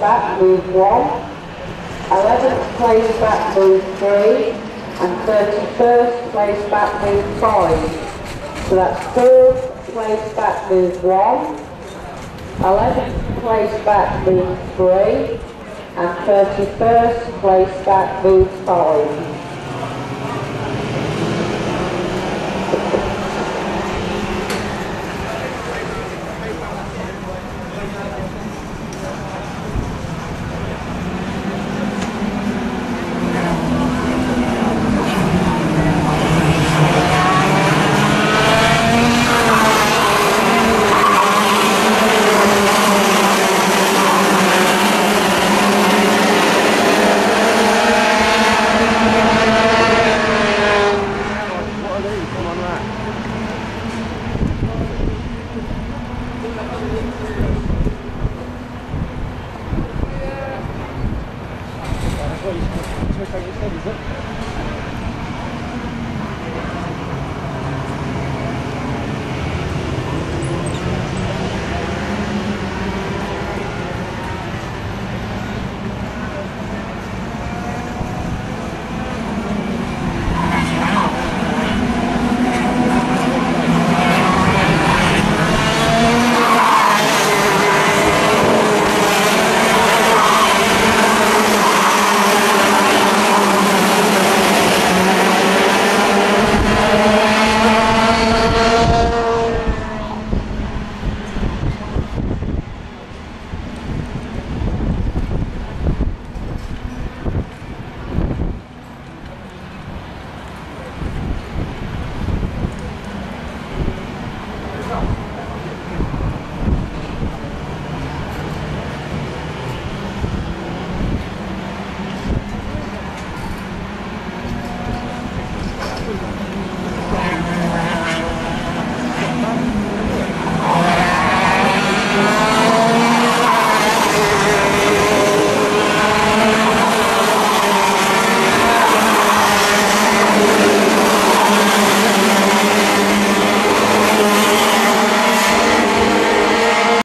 back, move one, 11th place back, move three, and 31st place back, move five. So that's 4th place back, move one, 11th place back, move three, and 31st place back, move five. stoi. Czekaj, nie widzę.